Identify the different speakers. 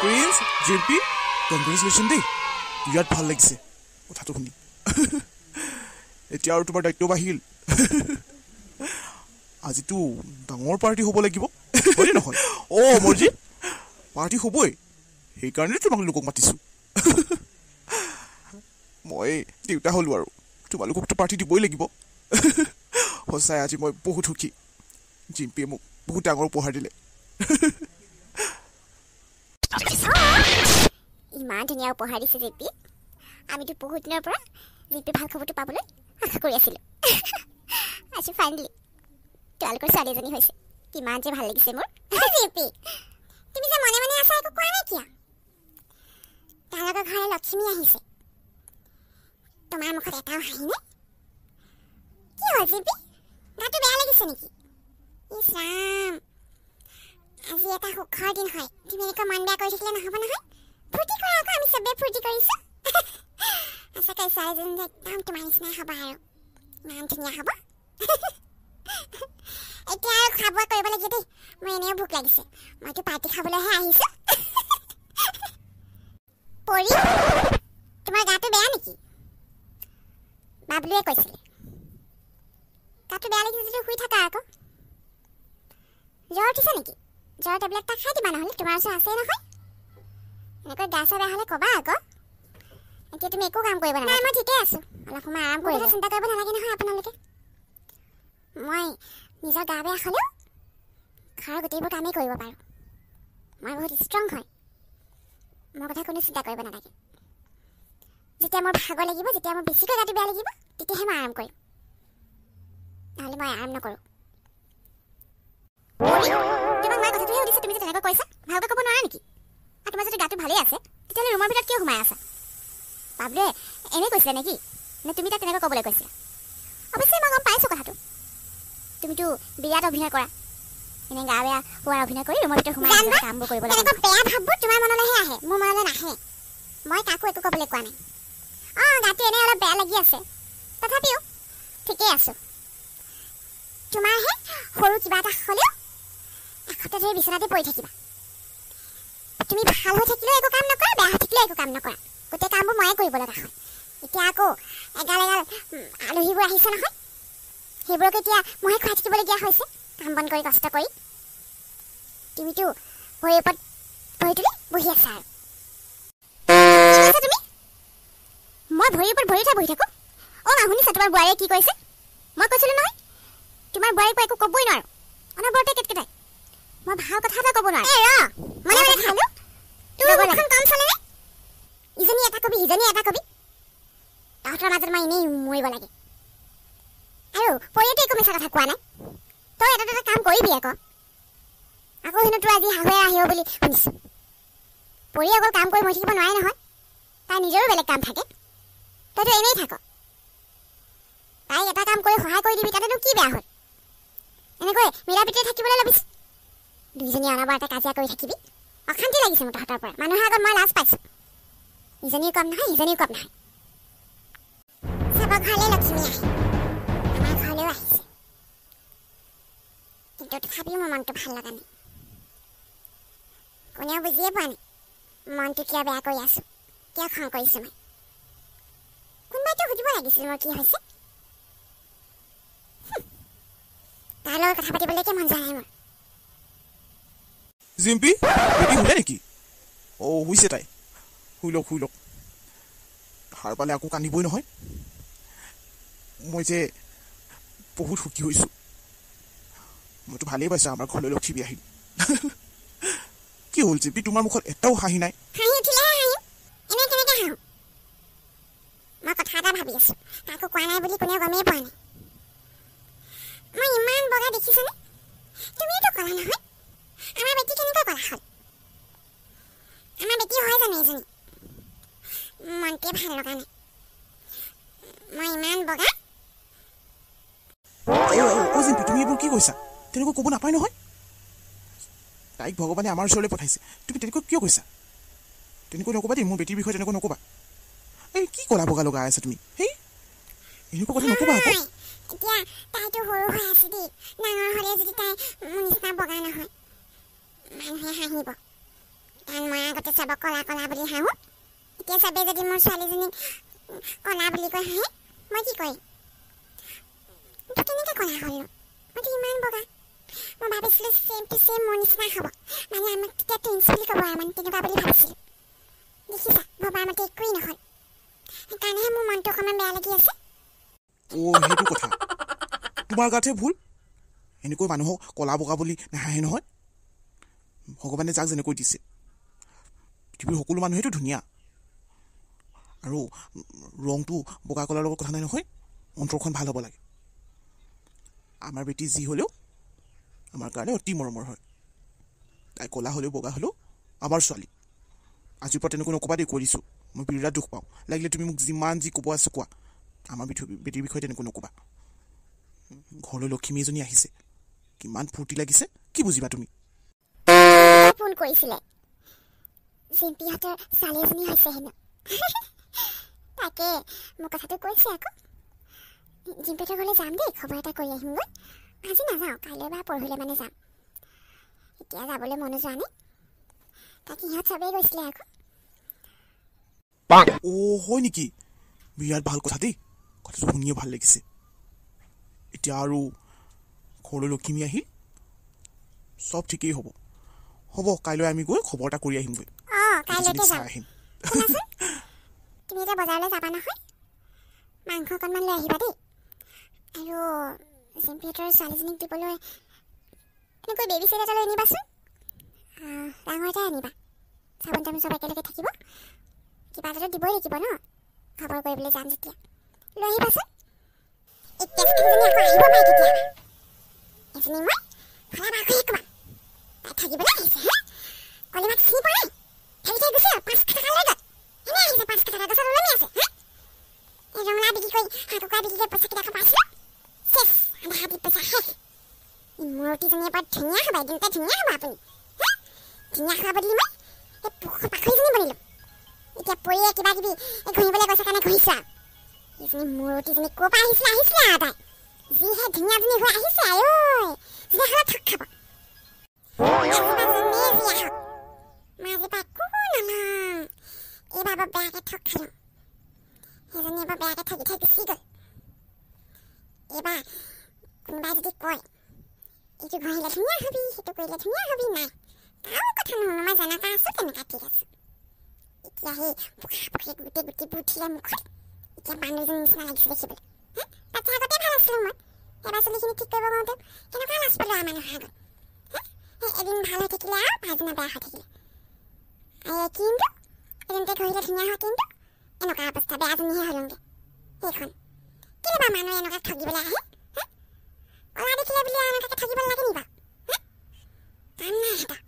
Speaker 1: Prince JP congratulation দেই। বিৰাট ভাল লাগিছে। কথাটো শুনি। এতিয়া আৰু তোমাৰ দায়িত্ব বাঢ়িল। আজিতো ডাঙৰ পাৰ্টি হ'ব লাগিব। হয়নে নহয়? অঁ মৰজিত পাৰ্টি হ'বই। সেইকাৰণে তোমাক লোকক মাতিছোঁ। মই দেউতা হ'লোঁ আৰু। তোমালোককতো পাৰ্টি দিবই লাগিব। সঁচাই আজি মই বহুত সুখী। জিম্পীয়ে মোক বহুত ডাঙৰ উপহাৰ দিলে।
Speaker 2: ইমান ধুনীয়া উপহাৰ দিছে জেপি আমিতো বহুত দিনৰ পৰা জেপি ভাল খবৰটো পাবলৈ আশা কৰি আছিলোঁ। আজি ফাইনেলি তোমালোকৰ ছোৱালী এজনী হৈছে। কিমান যে ভাল লাগিছে মোৰ। জেপি তুমি যে মনে মনে আছা একো কোৱা নাই কিয়? তেওঁলোকৰ ঘৰলৈ লক্ষ্মী আহিছে। তোমাৰ মুখত এটাও হাঁহি কি হ'ল জেপি গাটো বেয়া লাগিছে নেকি? ইছ ৰাম আজি এটা সুখৰ দিন হয়। তুমি এনেকৈ মন বেয়া কৰি থাকিলে নহ'ব নহয়? ফূৰ্তি কৰা আকৌ আমি চবেই ফূৰ্তি কৰিছোঁ ছোৱালীজনী যে একদম তোমাৰ নিচিনাই হ'ব আৰু ইমান ধুনীয়া হ'ব এতিয়া আৰু খোৱা বোৱা কৰিব লাগে দেই মোৰ এনেও ভোক লাগিছে মইতো পাৰ্টি খাবলৈহে আহিছোঁ পৰি তোমাৰ গাটো বেয়া নেকি বাবলুৱে কৈছিলে গাটো বেয়া লাগিছে যদি শুই থাকা আকৌ জ্বৰ উঠিছে নেকি জ্বৰ টেবলেট এটা খাই দিবা নহ'লে তোমাৰ ওচৰত আছেই নহয় এনেকৈ গা চা বেয়া হ'লে ক'বা আকৌ। এতিয়া তুমি একো কাম কৰিব নালাগে। মই ঠিকেই আছোঁ। অলপ সময় আৰাম কৰি চিন্তা কৰিব নালাগে নহয় আপোনালোকে। মই নিজৰ গা বেয়া হ'লেও ঘৰৰ গোটেইবোৰ কামেই কৰিব পাৰোঁ। মই বহুত ষ্ট্ৰং হয়। মোৰ কথা কোনো চিন্তা কৰিব নালাগে। যেতিয়া মোৰ ভাগৰ লাগিব যেতিয়া মোৰ বেছিকৈ গাটো বেয়া লাগিব তেতিয়াহে মই আৰাম কৰিম। নহ'লে মই আৰাম নকৰোঁ। তোমাক মই কথাটোহে সুধিছোঁ তুমি যে তেনেকৈ কৈছা ভালকৈ ক'ব নোৱাৰা নেকি? আৰু তোমাৰ যদি গাটো ভালেই আছে তেতিয়াহ'লে ৰুমৰ ভিতৰত কিয় সোমাই আছা? বাবুৱে এনেই কৈছিলে নেকি? নে তুমি তাক তেনেকৈ ক'বলৈ কৈছিলা? অৱশ্যে মই গম পাইছোঁ কথাটো। তুমিতো বিৰাট অভিনয় কৰা। এনে গা বেয়া হোৱাৰ অভিনয় কৰি ৰুমৰ ভিতৰত সোমাই কামবোৰ কৰিব লাগে বেয়া ভাববোৰ তোমাৰ মনলৈহে আহে মোৰ মনলৈ নাহে। মই কাকো একো ক'বলৈ কোৱা নাই। অঁ গাটো এনেই অলপ বেয়া লাগি আছে। তথাপিও ঠিকেই আছোঁ। তোমাৰহে সৰু কিবা এটা হ'লেও এসপ্তাহ ধৰি বিচনাতে পৰি থাকিবা। তুমি ভাল হৈ থাকিলেও একো কাম নকৰা বেয়া হৈ থাকিলেও একো কাম নকৰা। গোটেই কামবোৰ ময়ে কৰিব লগা হয়। এতিয়া আকৌ এগাল এগাল আলহীবোৰ আহিছে নহয়। সেইবোৰক এতিয়া ময়ে খুৱাই থাকিবলগীয়া হৈছে। কাম বন কৰি কষ্ট কৰি। তুমিতো ভৰিৰ ওপৰত ভৰি তুলি বহি আছা আৰু। তুমি? মই ভৰিৰ ওপৰত ভৰি উঠাই বহি থাকোঁ? অঁ শুনিছা? তোমাৰ বোৱাৰীয়ে কি কৈছে? মই কৈছিলোঁ নহয় তোমাৰ বোৱাৰীকো একো ক'বই নোৱাৰোঁ। অনবৰতে কেটকেটাই মই ভাল কথা এটা ক'ব নোৱাৰোঁ। ৰ! মনে মনে খালো। তোৰ মুখখন কাম চলেনে ইজনী এটা কবি সিজনী এটা কবি তহঁতৰ মাজত মই এনেই মৰিব লাগে আৰু পৰিয়ালটো একো মিছা কথা কোৱা নাই তই এটা এটা কাম কৰিবি আকৌ আকৌ হেনো তোৰ আজি শাহুৱে আহিব বুলি শুনিছোঁ পৰি অকল কাম কৰি মৰি থাকিব নোৱাৰে নহয় তাই নিজৰো বেলেগ কাম থাকে তইতো এনেই থাক তাইক এটা কাম কৰি সহায় কৰি দিবি তাতেতো কি বেয়া হ'ল এনেকৈ মিলা প্ৰীতিৰে থাকিবলৈ ল'বিচোন দুইজনী অনবৰতে কাজিয়া কৰি থাকিবি অশান্তি লাগিছে মোৰ তহঁতৰ পৰা মানুহৰ আগত মই লাজ পাইছোঁ ইজনীও কম নহয় সিজনীও কম নহয় চাব ঘৰলৈ লক্ষ্মী আহে আমাৰ ঘৰলৈও আহিছে কিন্তু তথাপিও মোৰ মনটো ভাল লগা নাই কোনেও বুজিয়ে পোৱা নাই মনটো কিয় বেয়া কৰি আছোঁ কিয় খং কৰিছোঁ মই কোনোবাইতো সুধিব লাগিছিল মোৰ কি হৈছে তাৰ লগত কথা পাতিবলৈকে মন নাই মোৰ
Speaker 1: জিম্পি বেটি শুলে নেকি অঁ শুইছে তাই শুই লওক শুই লওক সাৰ পালে আকৌ কান্দিবই নহয় মই যে বহুত সুখী হৈছোঁ মইতো ভালেই পাইছোঁ আমাৰ ঘৰলৈ লক্ষ্মী আহিল কি হ'ল জিম্পি তোমাৰ মুখত এটাও হাঁহি নাই
Speaker 2: মই কথা এটা ভাবি আছোঁ কাকো কোৱা নাই বুলি কোনেও গমেই পোৱা নাই মই ইমান বগা দেখিছানে তুমিওতো ক'লা নহয় আমাৰ বেটি কেনেকৈ ক'লা হ'ল আমাৰ বেটি হয় জানো এজনী মনটোৱে ভাল লগা নাই মই ইমান বগা
Speaker 1: অ' জিম্পি তুমি এইবোৰ কি কৈছা? তেনেকৈ ক'ব নাপায় নহয়। তাইক ভগৱানে আমাৰ ওচৰলৈ পঠাইছে। তুমি তেনেকৈ কিয় কৈছা? তেনেকৈ নক'বা দেই মোৰ বেটীৰ বিষয়ে তেনেকৈ নক'বা। এই কি ক'লা বগা লগাই আছা তুমি? হেই এনেকুৱা কথা নক'বা
Speaker 2: চাব কলা বুলি কৈ হাঁহে মই কি কৰিম? কেনেকৈ কলা হ'লো মইতো ইমান বগা মই ভাবিছিলোঁ ছেম টু ছেম মোৰ নিচিনা হ'ব মানে আমাক তেতিয়া টুইনছ বুলি ক'ব আৰু মানে তেনেকুৱা বুলি ভাবিছিলোঁ দেখিছা ভবাৰ মতে একোৱেই নহ'ল সেইকাৰণেহে মোৰ মনটো অকণমান বেয়া লাগি আছে
Speaker 1: অ' সেইটো কথা তোমাৰ গাতহে ভুল এনেকৈ মানুহক কলা বগা বুলি নাহাঁহে নহয় ভগৱানে যাক যেনেকৈ দিছে পৃথিৱীৰ সকলো মানুহেতো ধুনীয়া আৰু ৰংটো বগা কলাৰ লগত কথা নাই নহয় অন্তৰখন ভাল হ'ব লাগে আমাৰ বেটি যি হ'লেও আমাৰ কাৰণে অতি মৰমৰ হয়। তাই ক'লা হ'লেও বগা হ'লেও আমাৰ ছোৱালী। আজিৰ পৰা তেনেকৈ নক'বা দেই কৈ দিছোঁ মই বিৰাট দুখ পাওঁ। লাগিলে তুমি মোক যিমান যি ক'ব আছে কোৱা। আমাৰ বিথ- বেটীৰ বিষয়ে তেনেকৈ নক'বা। ঘৰলৈ লক্ষ্মী এজনী আহিছে। কিমান ফূৰ্তি লাগিছে কি বুজিবা তুমি?
Speaker 2: ফোন কৰিছিলে। জিম্পীহঁতৰ ছোৱালী এজনী হৈছে হেনো। তাকে মোক কথাটো কৈছে আকৌ। ঘৰলৈ যাম দেই খবৰ এটা কৰি আহিমগৈ আজি নাযাওঁ কাইলৈ বা পৰহিলৈ মানে যাম। এতিয়া যাবলৈ মনো যোৱা নাই। তাকে সিহঁত চবেই গৈছিলে আকৌ।
Speaker 1: অ' হয় নেকি? বিৰাট ভাল কথা দেই। কথাটো শুনিয়ে ভাল লাগিছে। এতিয়া আৰু ঘৰলৈ লক্ষ্মী আহিল? চব ঠিকেই হ'ব। হ'ব কাইলৈ আমি গৈ খবৰ এটা কৰি আহিমগৈ। আহিম।
Speaker 2: তুমি এতিয়া বজাৰলৈ যাবা নহয়? মাংস অকণমান লৈ আহিবা দেই। আৰু জিম্পিহঁতৰ ছোৱালীজনীক দিবলৈ এনেকৈ বেবী চেট এটা লৈ আনিবাচোন ডাঙৰ এটাই আনিবা। চাবোন তাবোন চব একেলগে থাকিব। কিবা এটাতো দিবই লাগিব ন? খবৰ কৰিবলৈ যাম যেতিয়া। লৈ আহিবাচোন। এজনী মই থাকিবলৈ আহিছে হে কলিমাক চিনি পোৱা নাই থাকি থাকি গুচি গ'ল পাঁচশ টকা লৈ গ'ল এনে আহিছে পাঁচশ টকা গছত ওলমি আছে হা এই ৰঙালাও বিক্ৰী কৰি হাঁহ কুকুৰা বিক্ৰী কৰি পইচা কেইটকা পাইছিলোঁ চেছ আধা হাতী পইচা শেষ এই মূৰ্তিজনীৰ বৰ ধুনীয়া হ'ব ধুনীয়া আপুনি। হা ধুনীয়া হোৱা বদলি মই? এই পুৰুষ পাখৰিজনী বনিলোঁ। এতিয়া পৰিয়ে কিবা কিবি ঘঁহিবলৈ কৈছে কাৰণে ঘঁহিছোঁ আৰু। এইজনী মূৰ্তিজনী ক'ৰ পৰা আহিছিলে? আহিছিলে আৰু তাই। যিহে ধুনীয়াজনী হৈ আহিছে আঐ যিহলে ঠগ খাব। আহিবা যোনেই যি আহক। মই আজি পৰা একো নামাং এইবাৰ বৰ বেয়াকৈ ঠগ খালোঁ। সেইজনী এবাৰ বেয়াকৈ ঠগি থৈ গুচি গ'ল। এইবাৰ কোনোবাই যদি কয় এইটো ঘঁহিলে ধুনীয়া হবি সেইটো কৰিলে ধুনীয়া হবি নাই কাৰো কথা নুশুনো মই যেনেকুৱা আছোঁ তেনেকুৱা ঠিক আছে এতিয়া সেই পোখা পোখি গোটেই গুটিবোৰ উঠিলে মুখত এতিয়া বান্দৰজনীৰ নিচিনা লাগিছে দেখিবলৈ হা তাতছে আগতে ভাল আছিলোঁ মই এবাৰ চুলিখিনি ঠিক কৰিব যাওঁতে কেনেকুৱা লাজ পালোঁ আৰু মানুহৰ আগত এদিন ভাল হৈ থাকিলে আৰু পাঁচদিনা বেয়া হৈ থাকিলে এই কিন্তু এদিনতে ঘঁহিলে ধুনীয়া হয় কিন্তু এনেকুৱা অৱস্থা বেয়াজনীহে হ'লোংগে সেইখন কেলেবা মানুহে এনেকুৱা ঠগিবলৈ আহে お詫びすれぶりはあの方鍵ぶらだけにば。え旦那だ。